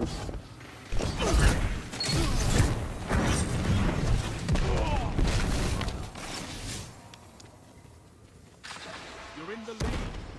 You're in the lead.